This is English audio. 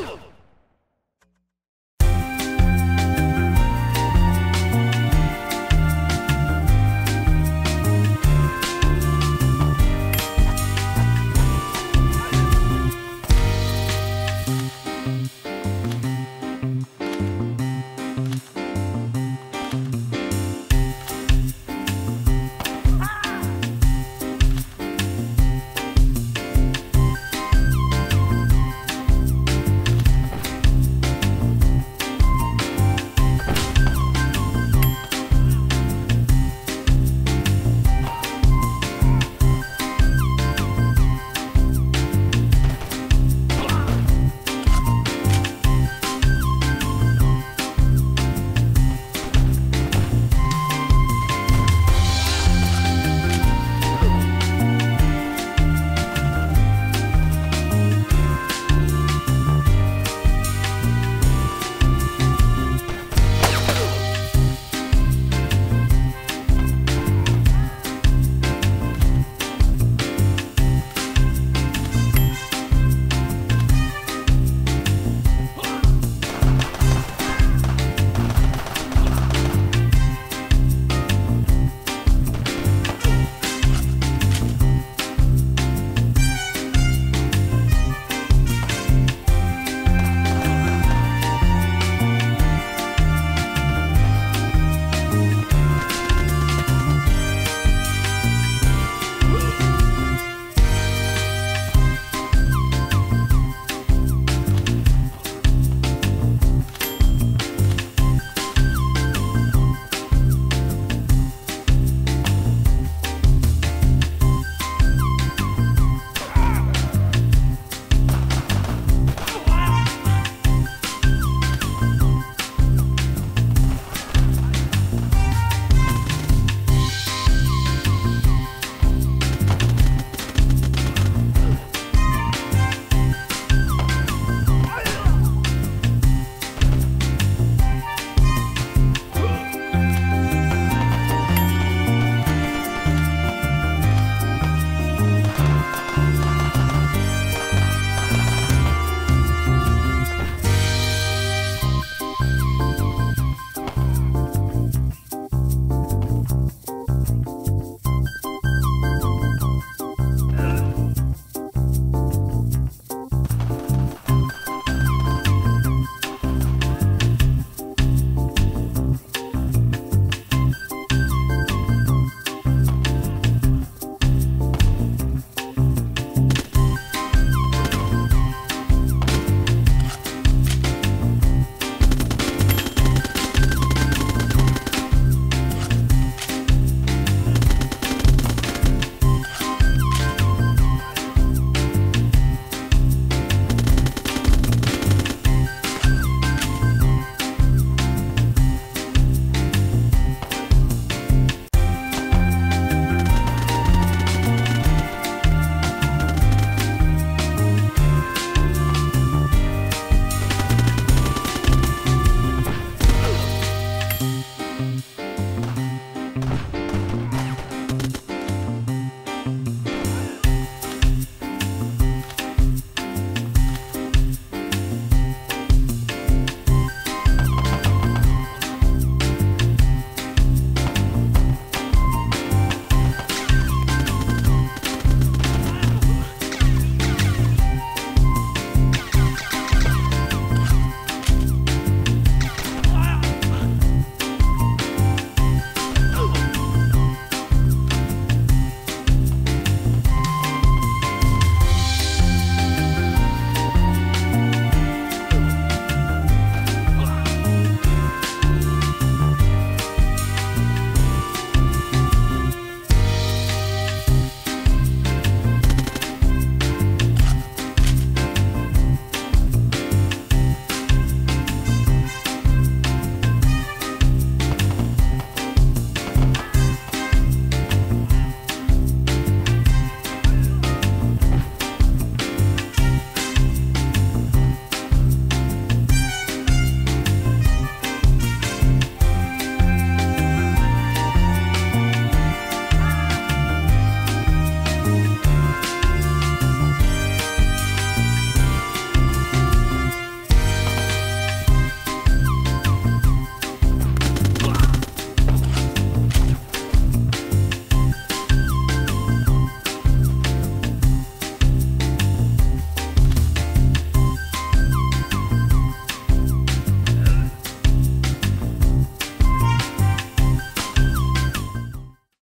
Ugh!